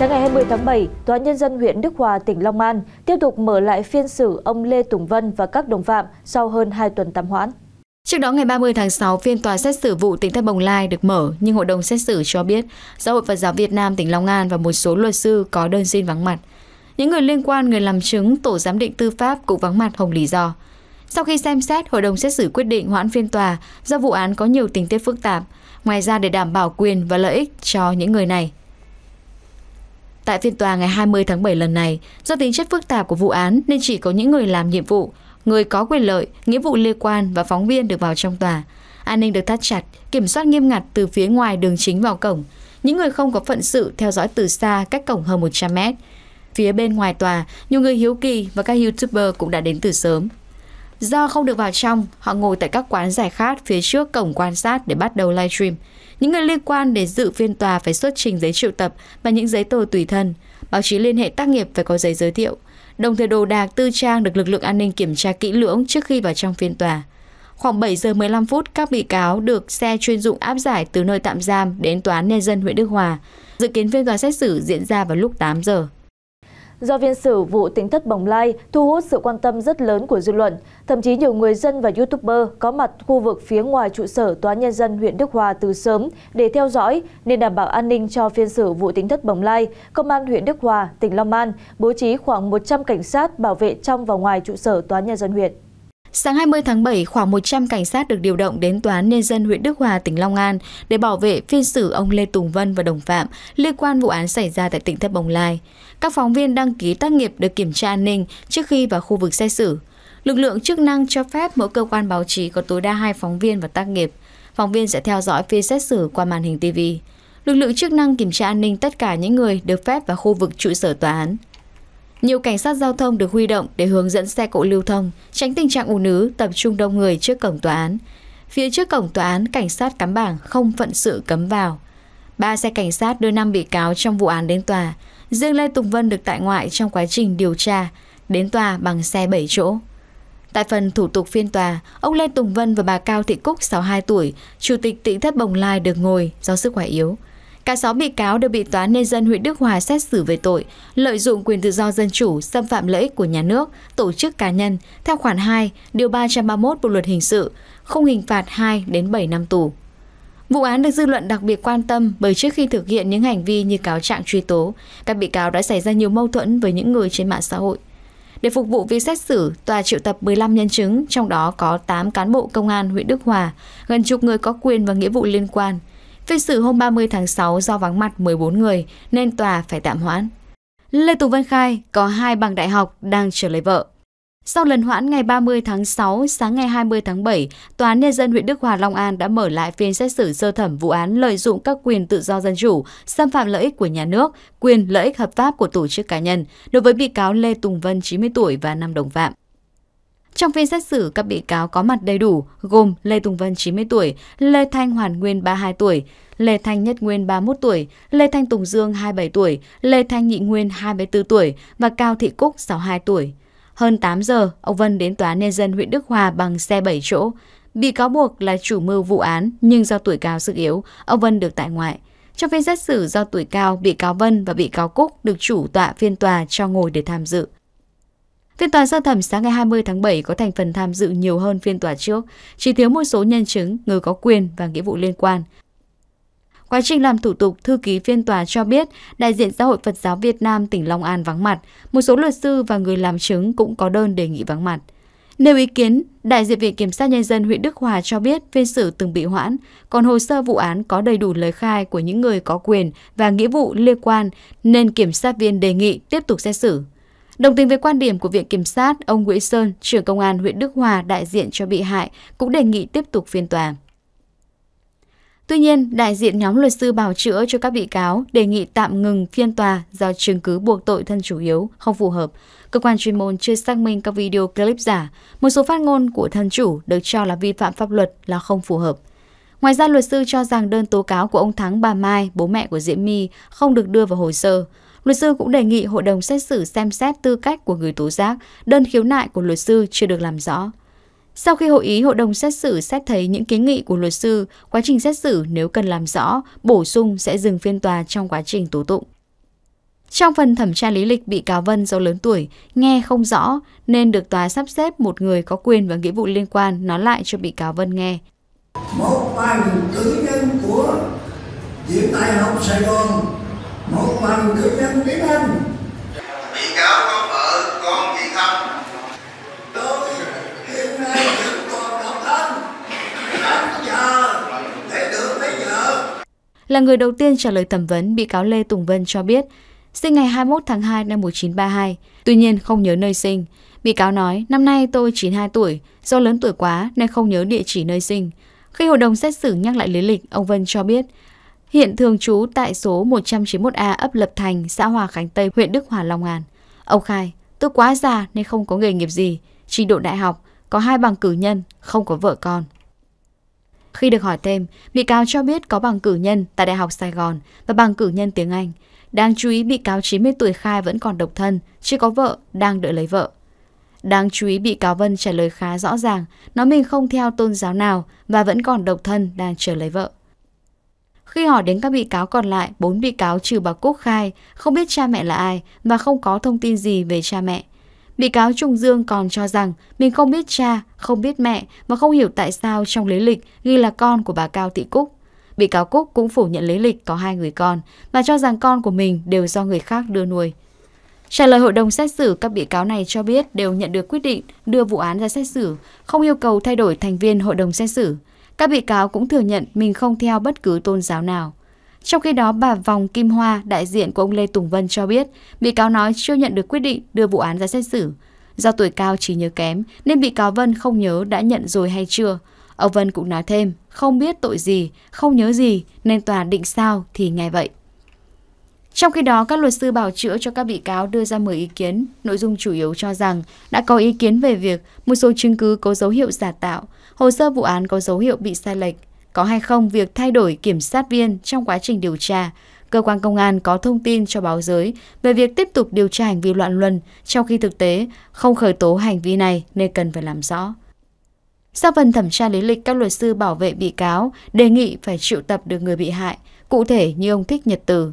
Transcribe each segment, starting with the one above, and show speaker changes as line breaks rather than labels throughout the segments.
Sáng ngày 20 tháng 7, Tòa nhân dân huyện Đức Hòa, tỉnh Long An tiếp tục mở lại phiên xử ông Lê Tùng Vân và các đồng phạm sau hơn 2 tuần tạm hoãn.
Trước đó ngày 30 tháng 6, phiên tòa xét xử vụ tỉnh thất Bồng Lai được mở, nhưng hội đồng xét xử cho biết Giáo hội Phật giáo Việt Nam tỉnh Long An và một số luật sư có đơn xin vắng mặt. Những người liên quan, người làm chứng, tổ giám định tư pháp cũng vắng mặt không lý do. Sau khi xem xét, hội đồng xét xử quyết định hoãn phiên tòa do vụ án có nhiều tình tiết phức tạp, ngoài ra để đảm bảo quyền và lợi ích cho những người này. Tại phiên tòa ngày 20 tháng 7 lần này, do tính chất phức tạp của vụ án nên chỉ có những người làm nhiệm vụ, người có quyền lợi, nghĩa vụ liên quan và phóng viên được vào trong tòa. An ninh được thắt chặt, kiểm soát nghiêm ngặt từ phía ngoài đường chính vào cổng. Những người không có phận sự theo dõi từ xa cách cổng hơn 100 mét. Phía bên ngoài tòa, nhiều người hiếu kỳ và các youtuber cũng đã đến từ sớm. Do không được vào trong, họ ngồi tại các quán giải khát phía trước cổng quan sát để bắt đầu livestream. Những người liên quan để dự phiên tòa phải xuất trình giấy triệu tập và những giấy tờ tùy thân. Báo chí liên hệ tác nghiệp phải có giấy giới thiệu. Đồng thời đồ đạc tư trang được lực lượng an ninh kiểm tra kỹ lưỡng trước khi vào trong phiên tòa. Khoảng 7 giờ 15 phút, các bị cáo được xe chuyên dụng áp giải từ nơi tạm giam đến Tòa án Nhân dân huyện Đức Hòa. Dự kiến phiên tòa xét xử diễn ra vào lúc 8 giờ.
Do viên xử vụ tính thất Bồng Lai thu hút sự quan tâm rất lớn của dư luận, thậm chí nhiều người dân và youtuber có mặt khu vực phía ngoài trụ sở Tòa Nhân dân huyện Đức Hòa từ sớm để theo dõi nên đảm bảo an ninh cho phiên xử vụ tính thất Bồng Lai, Công an huyện Đức Hòa, tỉnh Long An bố trí khoảng 100 cảnh sát bảo vệ trong và ngoài trụ sở Tòa Nhân dân huyện.
Sáng 20 tháng 7, khoảng 100 cảnh sát được điều động đến Tòa án Nhân dân huyện Đức Hòa, tỉnh Long An để bảo vệ phiên xử ông Lê Tùng Vân và đồng phạm liên quan vụ án xảy ra tại tỉnh Thất Bồng Lai. Các phóng viên đăng ký tác nghiệp được kiểm tra an ninh trước khi vào khu vực xét xử. Lực lượng chức năng cho phép mỗi cơ quan báo chí có tối đa 2 phóng viên và tác nghiệp. Phóng viên sẽ theo dõi phiên xét xử qua màn hình TV. Lực lượng chức năng kiểm tra an ninh tất cả những người được phép vào khu vực trụ sở tòa án. Nhiều cảnh sát giao thông được huy động để hướng dẫn xe cộ lưu thông, tránh tình trạng ùn ứ tập trung đông người trước cổng tòa án. Phía trước cổng tòa án, cảnh sát cắm bảng không phận sự cấm vào. Ba xe cảnh sát đưa năm bị cáo trong vụ án đến tòa. Riêng Lê Tùng Vân được tại ngoại trong quá trình điều tra, đến tòa bằng xe 7 chỗ. Tại phần thủ tục phiên tòa, ông Lê Tùng Vân và bà Cao Thị Cúc 62 tuổi, chủ tịch tỉnh thất Bồng Lai được ngồi do sức khỏe yếu. Cả 6 bị cáo đều bị tòa nhân dân huyện Đức Hòa xét xử về tội lợi dụng quyền tự do dân chủ, xâm phạm lợi ích của nhà nước, tổ chức cá nhân theo khoản 2, điều 331 Bộ luật hình sự, không hình phạt 2 đến 7 năm tù. Vụ án được dư luận đặc biệt quan tâm bởi trước khi thực hiện những hành vi như cáo trạng truy tố, các bị cáo đã xảy ra nhiều mâu thuẫn với những người trên mạng xã hội. Để phục vụ việc xét xử, tòa triệu tập 15 nhân chứng, trong đó có 8 cán bộ công an huyện Đức Hòa, gần chục người có quyền và nghĩa vụ liên quan. Phiên xử hôm 30 tháng 6 do vắng mặt 14 người nên tòa phải tạm hoãn. Lê Tùng Vân khai có hai bằng đại học đang chờ lấy vợ. Sau lần hoãn ngày 30 tháng 6, sáng ngày 20 tháng 7, Tòa án Nhân dân huyện Đức Hòa Long An đã mở lại phiên xét xử sơ thẩm vụ án lợi dụng các quyền tự do dân chủ, xâm phạm lợi ích của nhà nước, quyền lợi ích hợp pháp của tổ chức cá nhân đối với bị cáo Lê Tùng Vân 90 tuổi và 5 đồng phạm. Trong phiên xét xử, các bị cáo có mặt đầy đủ gồm Lê Tùng Vân 90 tuổi, Lê Thanh Hoàn Nguyên 32 tuổi, Lê Thanh Nhất Nguyên 31 tuổi, Lê Thanh Tùng Dương 27 tuổi, Lê Thanh Nhị Nguyên 24 tuổi và Cao Thị Cúc 62 tuổi. Hơn 8 giờ, ông Vân đến Tòa Nhân dân huyện Đức Hòa bằng xe 7 chỗ. Bị cáo buộc là chủ mưu vụ án nhưng do tuổi cao sức yếu, ông Vân được tại ngoại. Trong phiên xét xử do tuổi cao, bị cáo Vân và bị cáo Cúc được chủ tọa phiên tòa cho ngồi để tham dự. Phiên tòa sơ thẩm sáng ngày 20 tháng 7 có thành phần tham dự nhiều hơn phiên tòa trước, chỉ thiếu một số nhân chứng, người có quyền và nghĩa vụ liên quan. Quá trình làm thủ tục, thư ký phiên tòa cho biết đại diện Giáo hội Phật giáo Việt Nam tỉnh Long An vắng mặt, một số luật sư và người làm chứng cũng có đơn đề nghị vắng mặt. Nêu ý kiến, đại diện Viện Kiểm sát Nhân dân huyện Đức Hòa cho biết phiên xử từng bị hoãn, còn hồ sơ vụ án có đầy đủ lời khai của những người có quyền và nghĩa vụ liên quan nên kiểm sát viên đề nghị tiếp tục xét xử. Đồng tình với quan điểm của Viện Kiểm sát, ông Nguyễn Sơn, trưởng công an huyện Đức Hòa đại diện cho bị hại, cũng đề nghị tiếp tục phiên tòa. Tuy nhiên, đại diện nhóm luật sư bảo chữa cho các bị cáo đề nghị tạm ngừng phiên tòa do chứng cứ buộc tội thân chủ yếu không phù hợp. Cơ quan chuyên môn chưa xác minh các video clip giả, một số phát ngôn của thân chủ được cho là vi phạm pháp luật là không phù hợp. Ngoài ra, luật sư cho rằng đơn tố cáo của ông Thắng bà Mai, bố mẹ của Diễm My, không được đưa vào hồ sơ. Luật sư cũng đề nghị hội đồng xét xử xem xét tư cách của người tố giác, đơn khiếu nại của luật sư chưa được làm rõ. Sau khi hội ý, hội đồng xét xử xét thấy những kiến nghị của luật sư, quá trình xét xử nếu cần làm rõ, bổ sung sẽ dừng phiên tòa trong quá trình tố tụng. Trong phần thẩm tra lý lịch bị cáo Vân do lớn tuổi, nghe không rõ nên được tòa sắp xếp một người có quyền và nghĩa vụ liên quan nói lại cho bị cáo Vân nghe.
Một bằng cử nhân của Viện Đại học Sài Gòn, bằng cử nhân tiếng Anh.
Bị cáo có vợ, con chị không?
Tôi hiện nay vẫn còn độc thân, đang chờ để được lấy vợ.
Là người đầu tiên trả lời thẩm vấn, bị cáo Lê Tùng Vân cho biết sinh ngày 21 tháng 2 năm 1932, tuy nhiên không nhớ nơi sinh. Bị cáo nói, năm nay tôi 92 tuổi, do lớn tuổi quá nên không nhớ địa chỉ nơi sinh. Khi hội đồng xét xử nhắc lại lý lịch, ông Vân cho biết, hiện thường trú tại số 191A ấp Lập Thành, xã Hòa Khánh Tây, huyện Đức Hòa, Long An. Ông khai, tôi quá già nên không có nghề nghiệp gì, trình độ đại học, có hai bằng cử nhân, không có vợ con. Khi được hỏi thêm, bị cáo cho biết có bằng cử nhân tại Đại học Sài Gòn và bằng cử nhân tiếng Anh. Đáng chú ý bị cáo 90 tuổi khai vẫn còn độc thân, chưa có vợ, đang đợi lấy vợ. Đáng chú ý bị cáo Vân trả lời khá rõ ràng, nói mình không theo tôn giáo nào và vẫn còn độc thân đang chờ lấy vợ. Khi hỏi đến các bị cáo còn lại, bốn bị cáo trừ bà Cúc khai không biết cha mẹ là ai và không có thông tin gì về cha mẹ. Bị cáo Trung Dương còn cho rằng mình không biết cha, không biết mẹ và không hiểu tại sao trong lý lịch ghi là con của bà Cao Thị Cúc. Bị cáo Cúc cũng phủ nhận lý lịch có hai người con và cho rằng con của mình đều do người khác đưa nuôi. Trả lời hội đồng xét xử, các bị cáo này cho biết đều nhận được quyết định đưa vụ án ra xét xử, không yêu cầu thay đổi thành viên hội đồng xét xử. Các bị cáo cũng thừa nhận mình không theo bất cứ tôn giáo nào. Trong khi đó, bà Vòng Kim Hoa, đại diện của ông Lê Tùng Vân cho biết, bị cáo nói chưa nhận được quyết định đưa vụ án ra xét xử. Do tuổi cao trí nhớ kém, nên bị cáo Vân không nhớ đã nhận rồi hay chưa. Ông Vân cũng nói thêm, không biết tội gì, không nhớ gì, nên tòa định sao thì nghe vậy. Trong khi đó, các luật sư bảo chữa cho các bị cáo đưa ra 10 ý kiến, nội dung chủ yếu cho rằng đã có ý kiến về việc một số chứng cứ có dấu hiệu giả tạo, hồ sơ vụ án có dấu hiệu bị sai lệch, có hay không việc thay đổi kiểm sát viên trong quá trình điều tra, cơ quan công an có thông tin cho báo giới về việc tiếp tục điều tra hành vi loạn luân trong khi thực tế không khởi tố hành vi này nên cần phải làm rõ. Sau phần thẩm tra lý lịch, các luật sư bảo vệ bị cáo đề nghị phải triệu tập được người bị hại, cụ thể như ông Thích Nhật Từ.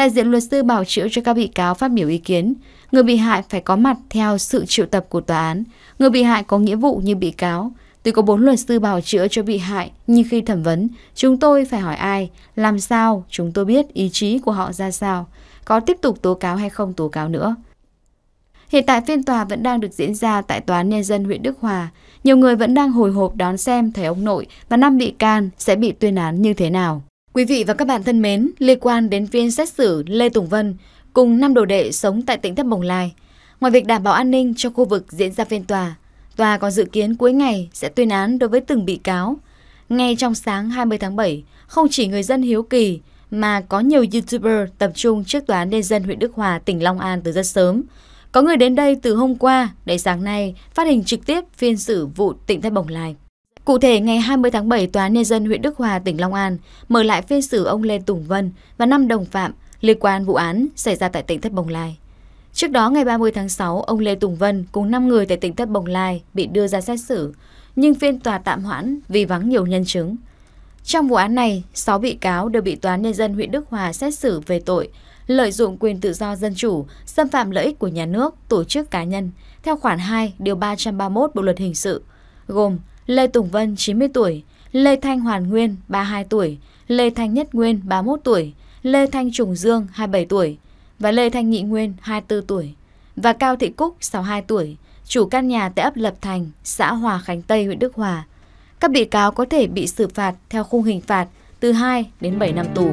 Đại diện luật sư bảo chữa cho các bị cáo phát biểu ý kiến, người bị hại phải có mặt theo sự triệu tập của tòa án, người bị hại có nghĩa vụ như bị cáo. Tuy có bốn luật sư bảo chữa cho bị hại, nhưng khi thẩm vấn, chúng tôi phải hỏi ai, làm sao chúng tôi biết ý chí của họ ra sao, có tiếp tục tố cáo hay không tố cáo nữa. Hiện tại phiên tòa vẫn đang được diễn ra tại Tòa án Nhân dân huyện Đức Hòa. Nhiều người vẫn đang hồi hộp đón xem thấy ông nội và năm bị can sẽ bị tuyên án như thế nào. Quý vị và các bạn thân mến, liên quan đến phiên xét xử Lê Tùng Vân cùng năm đồ đệ sống tại tỉnh Thất Bồng Lai. Ngoài việc đảm bảo an ninh cho khu vực diễn ra phiên tòa, tòa còn dự kiến cuối ngày sẽ tuyên án đối với từng bị cáo. Ngay trong sáng 20 tháng 7, không chỉ người dân hiếu kỳ mà có nhiều YouTuber tập trung trước tòa án nhân dân huyện Đức Hòa, tỉnh Long An từ rất sớm. Có người đến đây từ hôm qua để sáng nay phát hình trực tiếp phiên xử vụ tỉnh Thất Bồng Lai. Cụ thể, ngày 20 tháng 7, Tòa Nhân dân huyện Đức Hòa, tỉnh Long An mở lại phiên xử ông Lê Tùng Vân và năm đồng phạm liên quan vụ án xảy ra tại tỉnh Thất Bồng Lai. Trước đó, ngày 30 tháng 6, ông Lê Tùng Vân cùng 5 người tại tỉnh Thất Bồng Lai bị đưa ra xét xử, nhưng phiên tòa tạm hoãn vì vắng nhiều nhân chứng. Trong vụ án này, 6 bị cáo đều bị Tòa Nhân dân huyện Đức Hòa xét xử về tội lợi dụng quyền tự do dân chủ, xâm phạm lợi ích của nhà nước, tổ chức cá nhân, theo khoản 2, điều 331 Bộ luật hình sự, gồm Lê Tùng Vân 90 tuổi, Lê Thanh Hoàn Nguyên 32 tuổi, Lê Thanh Nhất Nguyên 31 tuổi, Lê Thanh Trùng Dương 27 tuổi và Lê Thanh Nhị Nguyên 24 tuổi và Cao Thị Cúc 62 tuổi, chủ căn nhà tại ấp Lập Thành, xã Hòa Khánh Tây, huyện Đức Hòa. Các bị cáo có thể bị xử phạt theo khung hình phạt từ 2 đến 7 năm tù.